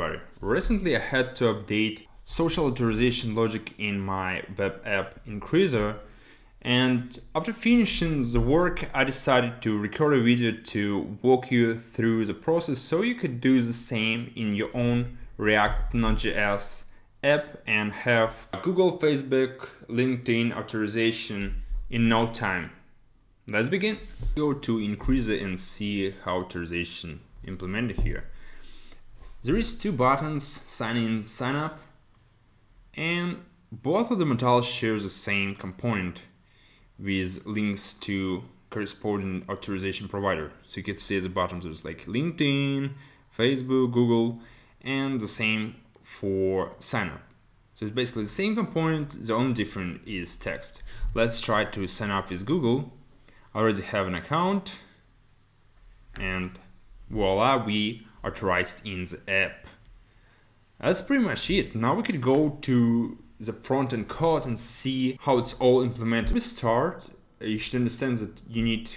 everybody! Recently I had to update social authorization logic in my web app Increaser and after finishing the work I decided to record a video to walk you through the process so you could do the same in your own React Node.js app and have Google, Facebook, LinkedIn authorization in no time. Let's begin. Go to Increaser and see how authorization implemented here. There is two buttons, sign in, sign up, and both of the models share the same component with links to corresponding authorization provider. So you can see the bottom there's like LinkedIn, Facebook, Google, and the same for sign up. So it's basically the same component, the only difference is text. Let's try to sign up with Google. I already have an account and voila, we authorized in the app. That's pretty much it. Now we could go to the front-end code and see how it's all implemented. We start, you should understand that you need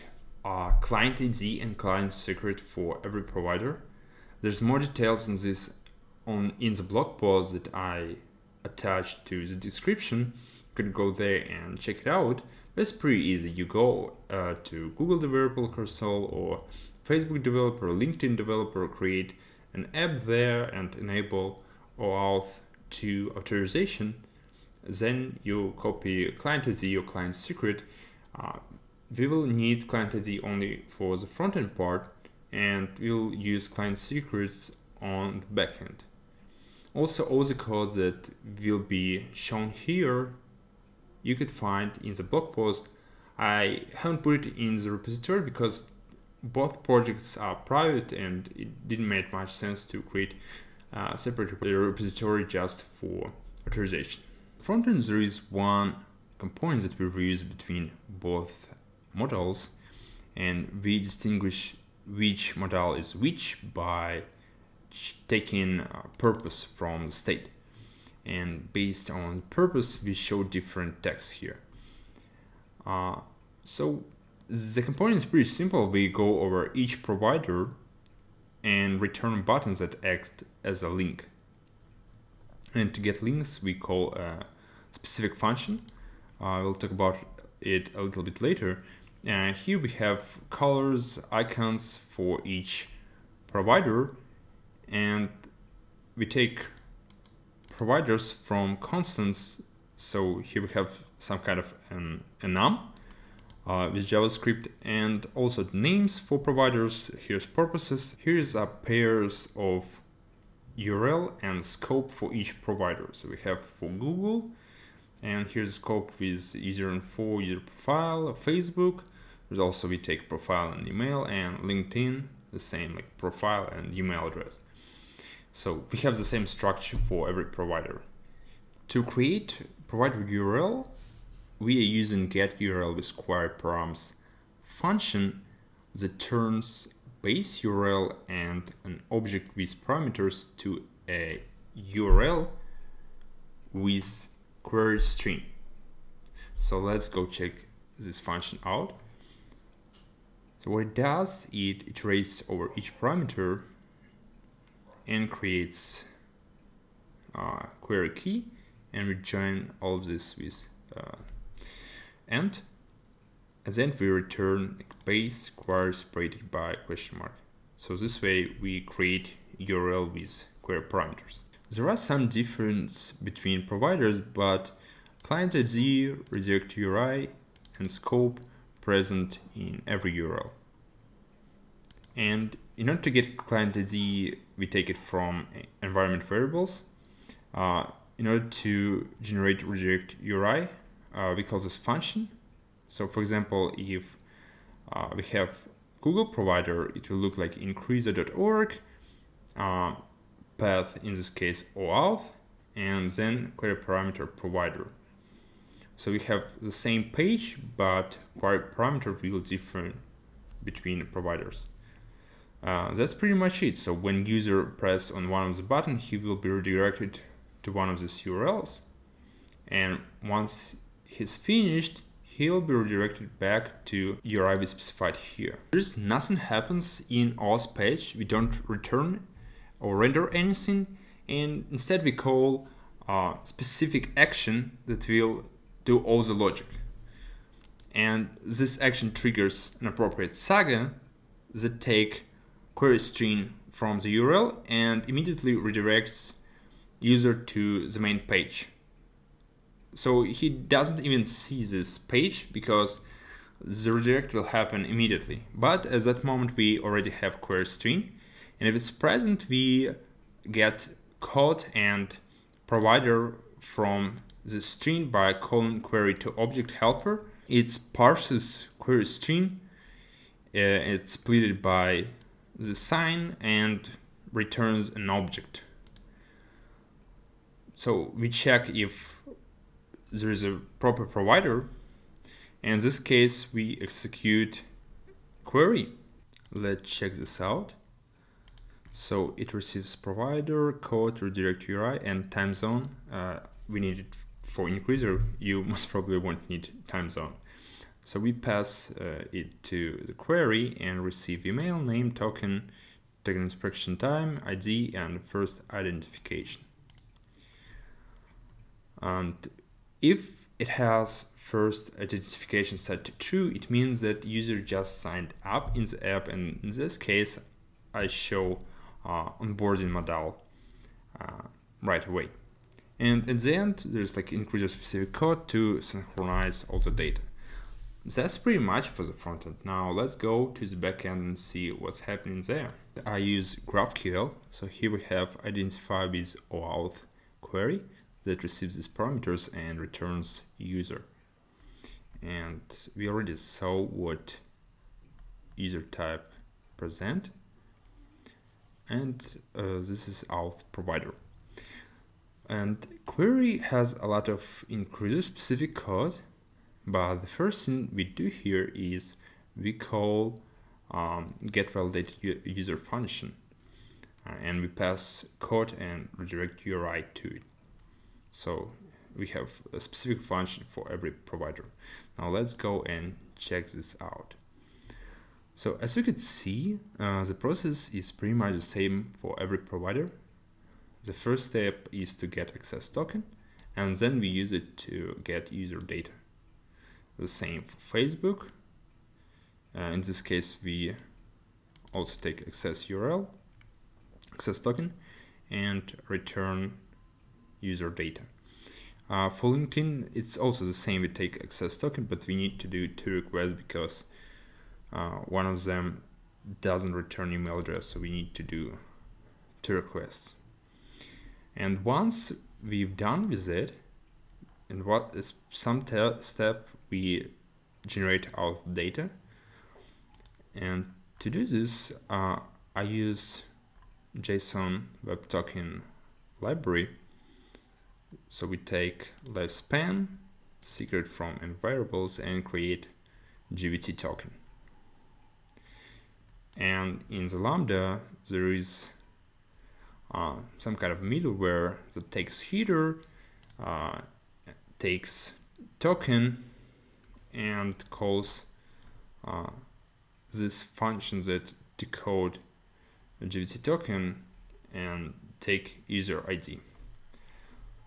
a client ID and client secret for every provider. There's more details on this on in the blog post that I attached to the description. You could go there and check it out. It's pretty easy. You go uh, to Google Developer Console or Facebook developer, LinkedIn developer, create an app there and enable OAuth 2 authorization. Then you copy client ID or client secret. Uh, we will need client ID only for the front-end part and we'll use client secrets on the backend. Also, all the codes that will be shown here, you could find in the blog post. I haven't put it in the repository because both projects are private and it didn't make much sense to create a separate repository just for authorization. Frontend there is one component that we reuse between both models and we distinguish which model is which by taking purpose from the state and based on purpose we show different text here. Uh, so the component is pretty simple. We go over each provider and return buttons that act as a link. And to get links, we call a specific function. Uh, we'll talk about it a little bit later. And here we have colors, icons for each provider. And we take providers from constants. So here we have some kind of an enum uh, with JavaScript and also names for providers. Here's purposes. Here's a pairs of URL and scope for each provider. So we have for Google and here's scope with user info, user profile, Facebook. There's also we take profile and email and LinkedIn, the same like profile and email address. So we have the same structure for every provider. To create provider URL, we are using get URL with query params function that turns base URL and an object with parameters to a URL with query string. So let's go check this function out. So what it does, it iterates over each parameter and creates a query key and we join all of this with uh, and then we return base query separated by question mark. So this way we create URL with query parameters. There are some difference between providers, but client ID, redirect URI, and scope present in every URL. And in order to get client ID, we take it from environment variables. Uh, in order to generate redirect URI, uh, we call this function. So for example, if uh, we have Google provider, it will look like increaser.org, uh, path in this case OAuth, and then query parameter provider. So we have the same page, but query parameter will differ between providers. Uh, that's pretty much it. So when user press on one of the button, he will be redirected to one of these URLs. And once he's finished, he'll be redirected back to URI we specified here. There's nothing happens in OAuth page. We don't return or render anything, and instead we call a specific action that will do all the logic. And this action triggers an appropriate saga that take query string from the URL and immediately redirects user to the main page. So he doesn't even see this page because the redirect will happen immediately. But at that moment we already have query string and if it's present we get code and provider from the string by calling query to object helper. It parses query string, uh, it's splitted by the sign and returns an object. So we check if there is a proper provider. In this case, we execute query. Let's check this out. So it receives provider, code, redirect URI, and time zone. Uh, we need it for increaser. You most probably won't need time zone. So we pass uh, it to the query and receive email, name, token, token inspection time, ID, and first identification. And if it has first identification set to true, it means that user just signed up in the app. And in this case, I show uh, onboarding modal uh, right away. And at the end, there's like include a specific code to synchronize all the data. That's pretty much for the frontend. Now let's go to the backend and see what's happening there. I use GraphQL. So here we have identify with OAuth query that receives these parameters and returns user. And we already saw what user type present. And uh, this is auth provider. And query has a lot of Increaser specific code, but the first thing we do here is we call um, get validated user function uh, and we pass code and redirect URI to it. So we have a specific function for every provider. Now let's go and check this out. So as you can see, uh, the process is pretty much the same for every provider. The first step is to get access token, and then we use it to get user data. The same for Facebook. Uh, in this case, we also take access URL, access token, and return user data. Uh, for LinkedIn, it's also the same. We take access token, but we need to do two requests because uh, one of them doesn't return email address, so we need to do two requests. And once we've done with it, and what is some step we generate our data. And to do this, uh, I use JSON Web Token library so we take lifespan, secret from variables and create JWT token. And in the Lambda, there is uh, some kind of middleware that takes header, uh, takes token, and calls uh, this function that decode a JWT token and take user ID.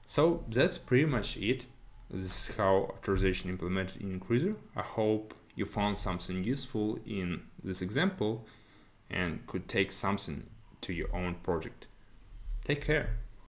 So that's pretty much it. This is how authorization implemented in Increaser. I hope you found something useful in this example and could take something to your own project. Take care.